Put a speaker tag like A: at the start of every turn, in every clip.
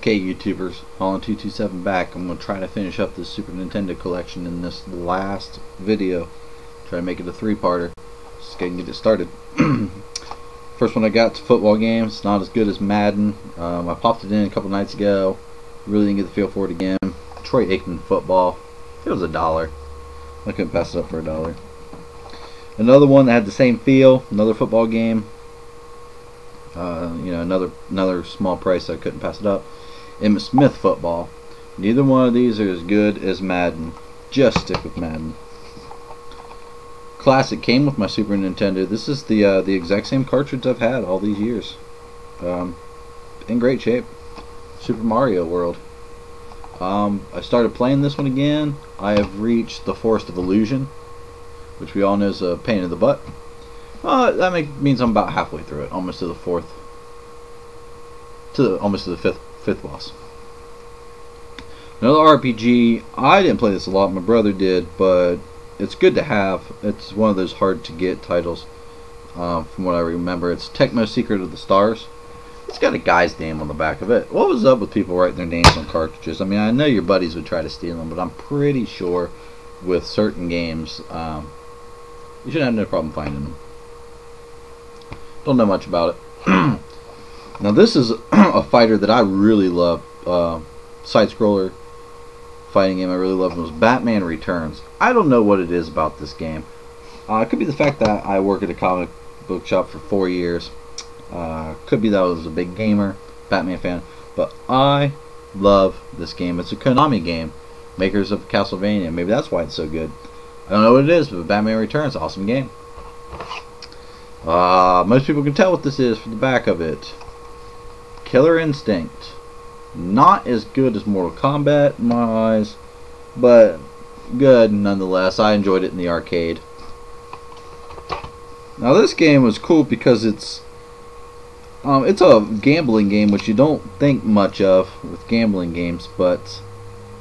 A: Okay, YouTubers, Holland227 back. I'm going to try to finish up this Super Nintendo collection in this last video. Try to make it a three-parter. Just to get it started. First one I got to football games. Not as good as Madden. Um, I popped it in a couple nights ago. Really didn't get the feel for it again. Troy Aikman football. It was a dollar. I couldn't pass it up for a dollar. Another one that had the same feel. Another football game. Uh, you know, another another small price. I couldn't pass it up. Emmitt Smith football. Neither one of these are as good as Madden. Just stick with Madden. Classic came with my Super Nintendo. This is the uh, the exact same cartridge I've had all these years. Um, in great shape. Super Mario World. Um, I started playing this one again. I have reached the Forest of Illusion, which we all know is a pain in the butt. Uh, that make, means I'm about halfway through it, almost to the fourth, to the, almost to the fifth fifth boss. Another RPG. I didn't play this a lot. My brother did, but it's good to have. It's one of those hard to get titles. Uh, from what I remember, it's Tecmo Secret of the Stars. It's got a guy's name on the back of it. What was up with people writing their names on cartridges? I mean, I know your buddies would try to steal them, but I'm pretty sure with certain games, um, you should have no problem finding them. Don't know much about it. Now this is a fighter that I really love. Uh, side scroller fighting game I really love was Batman Returns. I don't know what it is about this game. Uh, it could be the fact that I work at a comic book shop for four years. Uh, could be that I was a big gamer, Batman fan. But I love this game. It's a Konami game, makers of Castlevania. Maybe that's why it's so good. I don't know what it is, but Batman Returns, awesome game. Uh, most people can tell what this is from the back of it. Killer Instinct. Not as good as Mortal Kombat in my eyes, but good nonetheless. I enjoyed it in the arcade. Now this game was cool because it's um, it's a gambling game, which you don't think much of with gambling games, but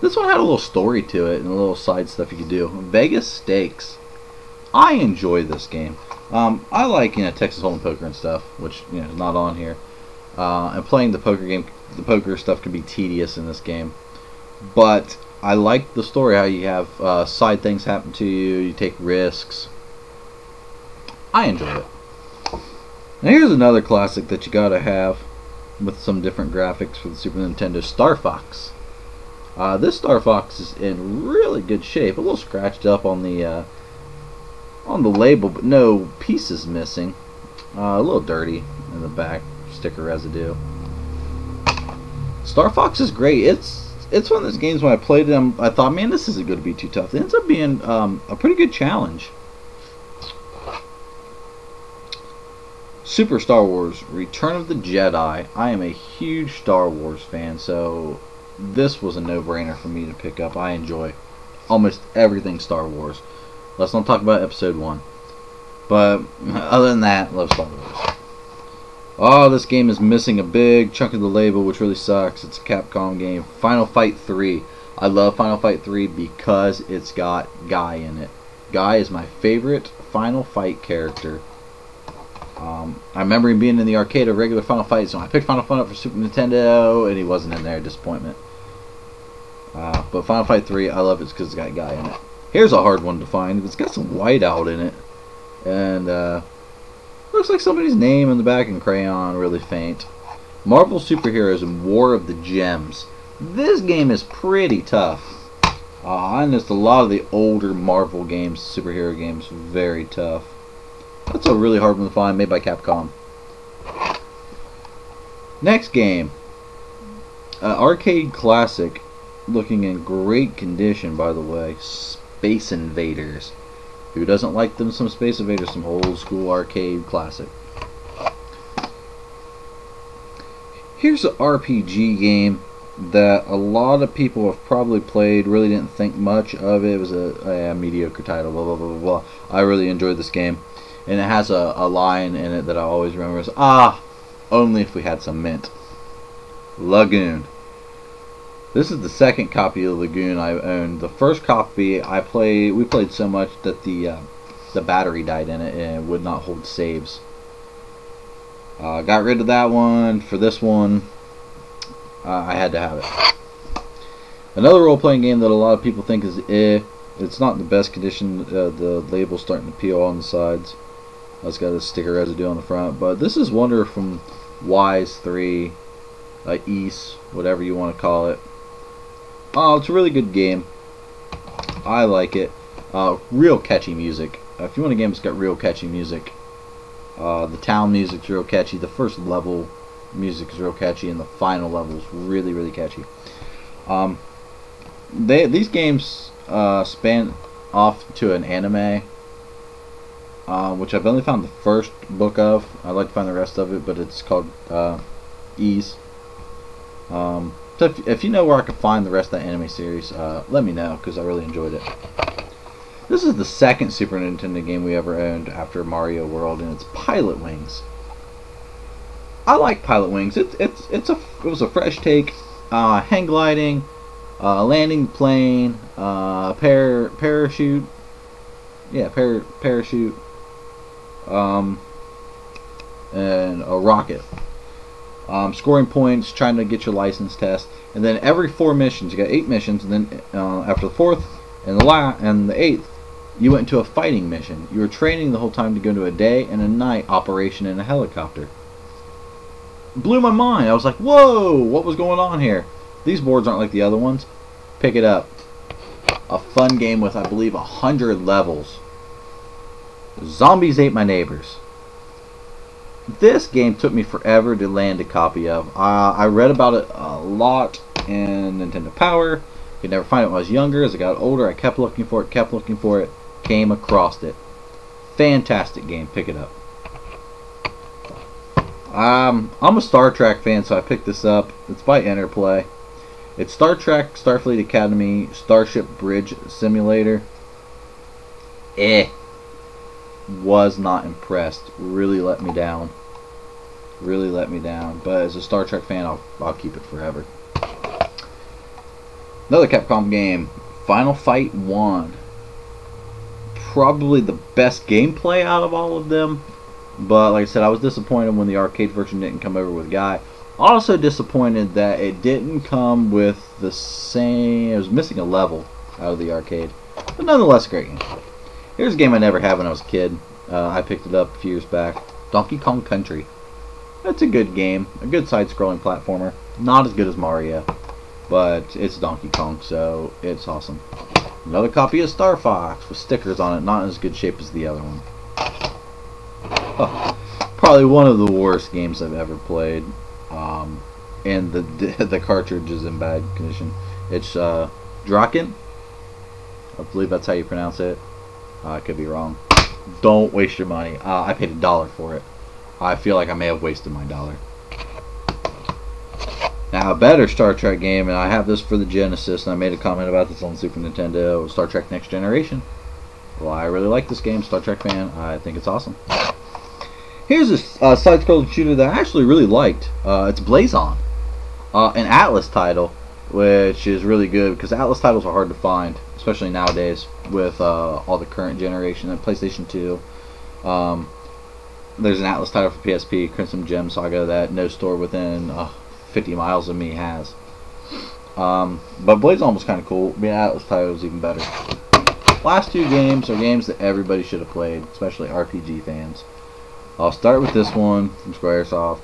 A: this one had a little story to it and a little side stuff you could do. Vegas Stakes. I enjoy this game. Um, I like you know Texas Hold'em poker and stuff, which you know is not on here. Uh, and playing the poker game, the poker stuff can be tedious in this game. But I like the story, how you have uh, side things happen to you, you take risks. I enjoy it. Now here's another classic that you gotta have with some different graphics for the Super Nintendo, Star Fox. Uh, this Star Fox is in really good shape, a little scratched up on the uh, on the label, but no pieces missing. Uh, a little dirty in the back sticker residue. Star Fox is great. It's it's one of those games when I played them, I thought, man, this isn't going to be too tough. It ends up being um, a pretty good challenge. Super Star Wars Return of the Jedi. I am a huge Star Wars fan, so this was a no-brainer for me to pick up. I enjoy almost everything Star Wars. Let's not talk about Episode 1. But other than that, love Star Wars. Oh, this game is missing a big chunk of the label, which really sucks. It's a Capcom game. Final Fight 3. I love Final Fight 3 because it's got Guy in it. Guy is my favorite Final Fight character. Um, I remember him being in the arcade of regular Final Fight, so I picked Final Fight up for Super Nintendo, and he wasn't in there. Disappointment. Uh, but Final Fight 3, I love it because it's got Guy in it. Here's a hard one to find. It's got some whiteout in it. And, uh, Looks like somebody's name in the back in crayon, really faint. Marvel Superheroes and War of the Gems. This game is pretty tough. Uh, and it's a lot of the older Marvel games, superhero games, very tough. That's a really hard one to find, made by Capcom. Next game. Uh, arcade classic, looking in great condition, by the way. Space Invaders. Who doesn't like them some Space Invaders, some old school arcade classic? Here's an RPG game that a lot of people have probably played, really didn't think much of it. It was a, a mediocre title, blah, blah, blah, blah, blah. I really enjoyed this game. And it has a, a line in it that I always remember is, ah, only if we had some mint. Lagoon. This is the second copy of Lagoon I owned. The first copy I play we played so much that the uh, the battery died in it and would not hold saves. Uh, got rid of that one for this one. uh, I had to have it. Another role-playing game that a lot of people think is eh. It's not in the best condition. Uh, the label's starting to peel on the sides. It's got a sticker residue on the front. But this is Wonder from Ys 3, uh, Ys, whatever you want to call it. Oh, it's a really good game. I like it. Uh, real catchy music. Uh, if you want a game that's got real catchy music, uh, the town music's real catchy. The first level music is real catchy, and the final level is really, really catchy. Um, they these games uh, span off to an anime, uh, which I've only found the first book of. I'd like to find the rest of it, but it's called uh, Ys. Um, so if, if, you know where I can find the rest of that anime series, uh, let me know because I really enjoyed it. This is the second Super Nintendo game we ever owned after Mario World, and it's Pilotwings. I like Pilotwings. It's it's it's a it was a fresh take, uh, hang gliding, uh, landing plane, uh, par parachute, yeah, par parachute, um, and a rocket. Um, scoring points, trying to get your license test, and then every four missions, you got eight missions, and then uh, after the fourth and the la and the eighth, you went into a fighting mission. You were training the whole time to go into a day and a night operation in a helicopter. Blew my mind. I was like, whoa, what was going on here? These boards aren't like the other ones. Pick it up. A fun game with, I believe, a hundred levels. Zombies ate my neighbors. This game took me forever to land a copy of. Uh, I read about it a lot in Nintendo Power. Could never find it when I was younger. As I got older, I kept looking for it, kept looking for it, came across it. Fantastic game. Pick it up. Um, I'm a Star Trek fan, so I picked this up. It's by Interplay. It's Star Trek Starfleet Academy Starship Bridge Simulator. Eh was not impressed. Really let me down. Really let me down. But as a Star Trek fan, I'll, I'll keep it forever. Another Capcom game, Final Fight 1. Probably the best gameplay out of all of them. But like I said, I was disappointed when the arcade version didn't come over with Guy. Also disappointed that it didn't come with the same... It was missing a level out of the arcade. But nonetheless, great game. Here's a game I never had when I was a kid. Uh, I picked it up a few years back. Donkey Kong Country. That's a good game. A good side-scrolling platformer. Not as good as Mario. But it's Donkey Kong, so it's awesome. Another copy of Star Fox with stickers on it. Not in as good shape as the other one. Oh, probably one of the worst games I've ever played. Um, and the the cartridge is in bad condition. It's uh, Drakkhen. I believe that's how you pronounce it. Uh, I could be wrong. Don't waste your money. Uh, I paid a dollar for it. I feel like I may have wasted my dollar. Now, a better Star Trek game, and I have this for the Genesis, and I made a comment about this on Super Nintendo, Star Trek Next Generation. Well, I really like this game, Star Trek fan. I think it's awesome. Here's a uh, side-scrolling shooter that I actually really liked. Uh, it's BlaZeon, uh, an Atlus title, which is really good because Atlus titles are hard to find especially nowadays with uh, all the current generation and PlayStation 2. Um, there's an Atlus title for PSP, Crimson Gem Saga, that no store within uh, 50 miles of me has. Um, but BlaZeon was kind of cool. Being Atlus title was even better. Last two games are games that everybody should have played, especially RPG fans. I'll start with this one from Squaresoft.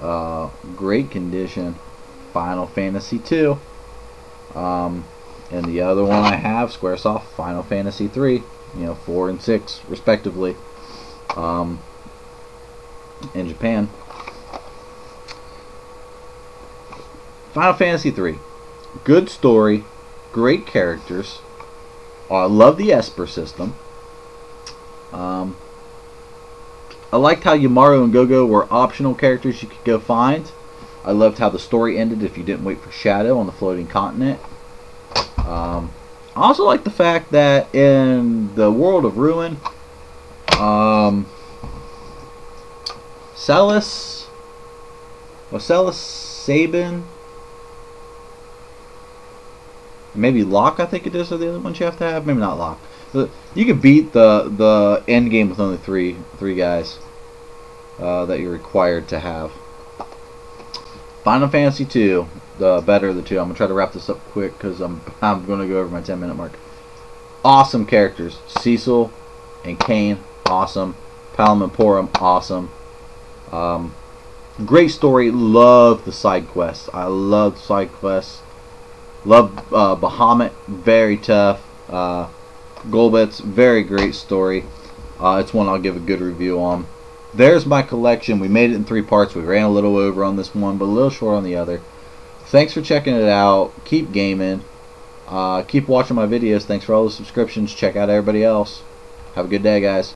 A: Uh, great condition. Final Fantasy 2. Um, and the other one I have, Squaresoft Final Fantasy 3, you know, 4 and 6 respectively, um, in Japan. Final Fantasy 3, good story, great characters. I love the Esper system. Um, I liked how Umaro and Gogo were optional characters you could go find. I loved how the story ended if you didn't wait for Shadow on the floating continent. Um, I also like the fact that in the world of Ruin, um, Celes Sabin, maybe Locke, I think it is, are the other ones you have to have. Maybe not Locke. You can beat the the end game with only three three guys uh, that you're required to have. Final Fantasy 2, the better of the two. I'm gonna try to wrap this up quick because I'm I'm gonna go over my 10 minute mark. Awesome characters, Cecil and Kain, awesome. Palom awesome. Um, great story. Love the side quests. I love side quests. Love uh, Bahamut, very tough. Uh, Golbez very great story. Uh, it's one I'll give a good review on. There's my collection. We made it in three parts. We ran a little over on this one, but a little short on the other. Thanks for checking it out. Keep gaming. Uh, keep watching my videos. Thanks for all the subscriptions. Check out everybody else. Have a good day, guys.